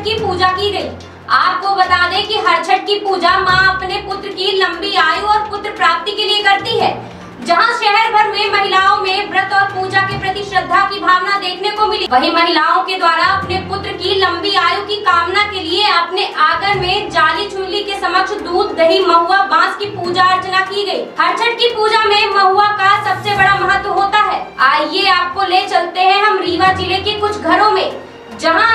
छठ की पूजा की गई। आपको बता दें कि हरछठ की पूजा माँ अपने पुत्र की लंबी आयु और पुत्र प्राप्ति के लिए करती है। जहाँ शहर भर में महिलाओं में व्रत और पूजा के प्रति श्रद्धा की भावना देखने को मिली, वही महिलाओं के द्वारा अपने पुत्र की लंबी आयु की कामना के लिए अपने आगर में जाली चूली के समक्ष दूध, दही, महुआ, बाँस की पूजा अर्चना की गई। हर छठ की पूजा में महुआ का सबसे बड़ा महत्व होता है। आइए आपको ले चलते हैं हम रीवा ज़िले के कुछ घरों में, जहाँ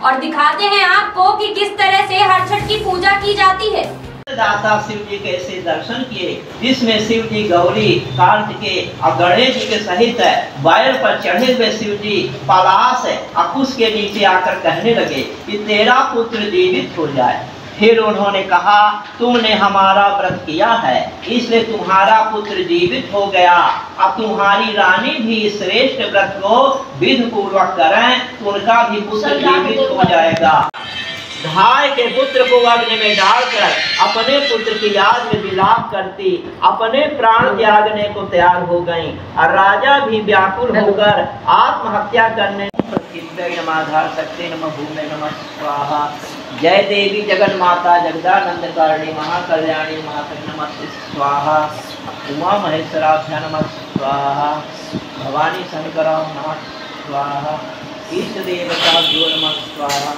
और दिखाते हैं आपको कि किस तरह से हर छठ की पूजा की जाती है। दाता शिव जी के ऐसे दर्शन किए, जिसमें शिव जी गौरी, कांत के और गणेश जी के सहित वायर पर चढ़े हुए शिव जी पलाश अकुश के नीचे आकर कहने लगे कि तेरा पुत्र जीवित हो जाए। फिर उन्होंने कहा तुमने हमारा व्रत किया है इसलिए तुम्हारा पुत्र जीवित हो गया। अब तुम्हारी रानी भी श्रेष्ठ व्रत को विधि पूर्वक करें उनका भी पुत्र जीवित हो जाएगा। धाय के पुत्र को अग्नि में डालकर अपने पुत्र की याद में विलाप करती अपने प्राण त्यागने को तैयार हो गईं। और राजा भी व्याकुल होकर आत्महत्या करने नमाधार सकते नम भूमे नम स्वाहा। जय देवी जगन माता जगदानंद कारणी महाकल्याणी माता नमस्ते स्वाहा। उमा महेश्वराभ्या नम स्वाहा। भवानी शंकरा नम स्वाहा। इष्ट देवता नम स्वाहा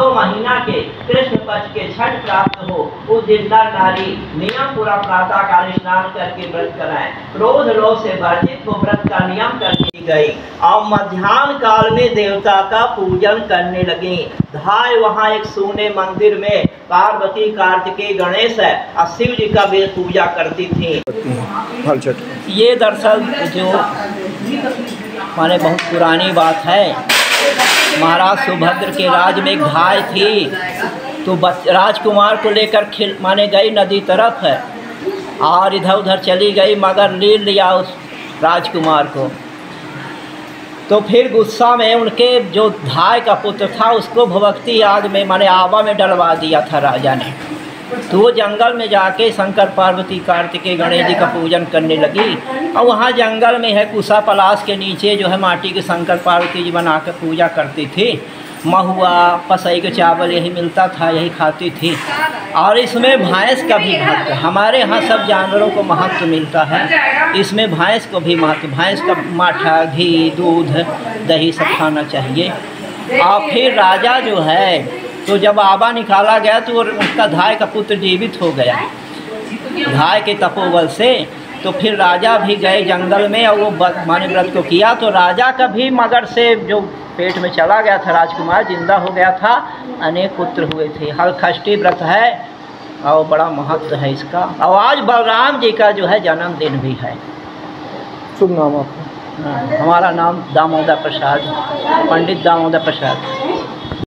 भादो महीना के कृष्ण पक्ष के छठ प्राप्त हो नर नियम पूरा प्रातः काल स्नान करके व्रत कराएँ। क्रोध लोभ से वर्जित हो व्रत का नियम कर दी गई। और मध्यान्ह काल में देवता का पूजन करने लगी। धाय वहाँ एक सोने मंदिर में पार्वती, कार्तिकेय, गणेश है और शिव जी का वे पूजा करती थी। ये दरअसल जो माने बहुत पुरानी बात है। महाराज सुभद्र के राज में घाय थी। तो राजकुमार को लेकर खिल, माने गई नदी तरफ़ है। और इधर उधर चली गई, मगर ले लिया उस राजकुमार को। तो फिर गुस्सा में उनके जो भाई का पुत्र था, उसको भगवती आग में, माने आवा में डलवा दिया था राजा ने। तो वो जंगल में जाके शंकर पार्वती, कार्तिकेय, गणेश जी का पूजन करने लगी। और वहाँ जंगल में है, कुसा पलाश के नीचे जो है, माटी के शंकर पार्वती जी बना कर पूजा करती थी। महुआ, पसई के चावल यही मिलता था, यही खाती थी। और इसमें भैंस का भी महत्व, हमारे यहाँ सब जानवरों को महत्व मिलता है। इसमें भैंस को भी महत्व, भैंस का माठा, घी, दूध, दही सब खाना चाहिए। और फिर राजा जो है तो जब आबा निकाला गया तो उसका धाय का पुत्र जीवित हो गया। धाय के तपोबल से तो फिर राजा भी गए जंगल में, और वो माने व्रत को किया तो राजा का भी मगर से जो पेट में चला गया था राजकुमार ज़िंदा हो गया था। अनेक पुत्र हुए थे। हलखष्टी व्रत है और बड़ा महत्व है इसका। और आज बलराम जी का जो है जन्मदिन भी है। शुभ नाम आपका। हाँ, हमारा नाम दामोदर प्रसाद पंडित दामोदर प्रसाद।